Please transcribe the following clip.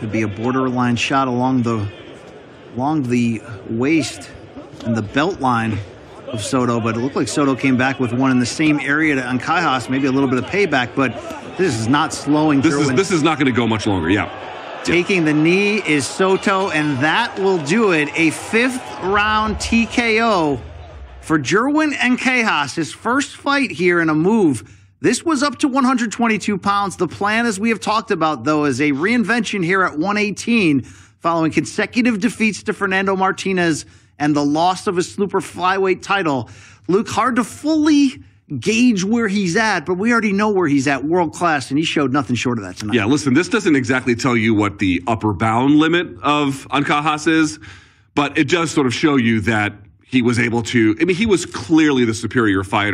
Could be a borderline shot along the along the waist and the belt line of Soto, but it looked like Soto came back with one in the same area to Ancajas, maybe a little bit of payback, but this is not slowing This is this is not going to go much longer. Yeah. Taking the knee is Soto, and that will do it. A fifth round TKO for Jerwin Ancajas, his first fight here in a move. This was up to 122 pounds. The plan, as we have talked about, though, is a reinvention here at 118 following consecutive defeats to Fernando Martinez and the loss of his super flyweight title. Luke, hard to fully gauge where he's at, but we already know where he's at world class, and he showed nothing short of that tonight. Yeah, listen, this doesn't exactly tell you what the upper bound limit of Ancajas is, but it does sort of show you that he was able to. I mean, he was clearly the superior fighter.